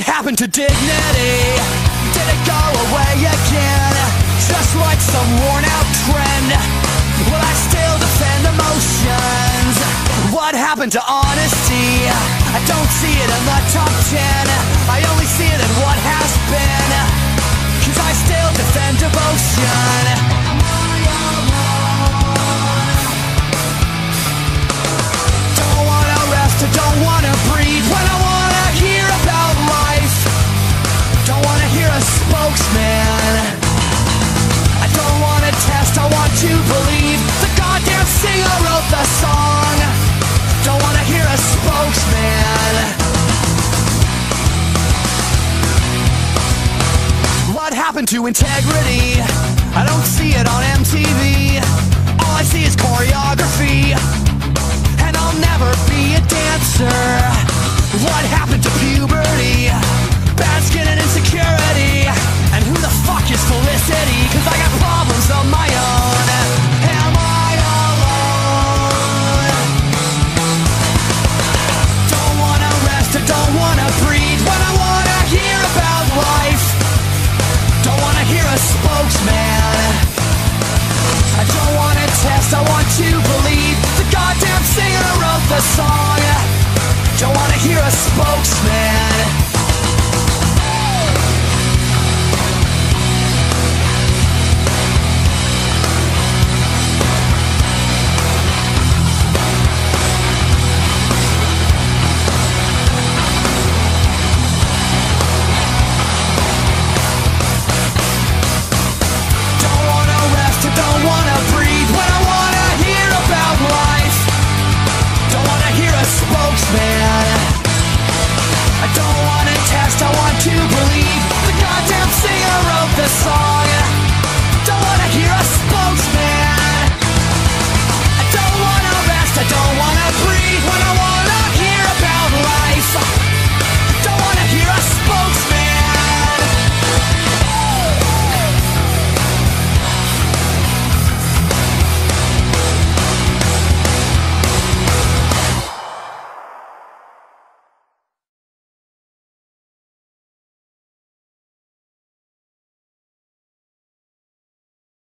happened to dignity? Did it go away again? Just like some worn out trend Will I still defend emotions? What happened to honesty? I don't see it in the top happened to integrity? I don't see it on MTV. All I see is choreography. song. Don't wanna hear a spokesman.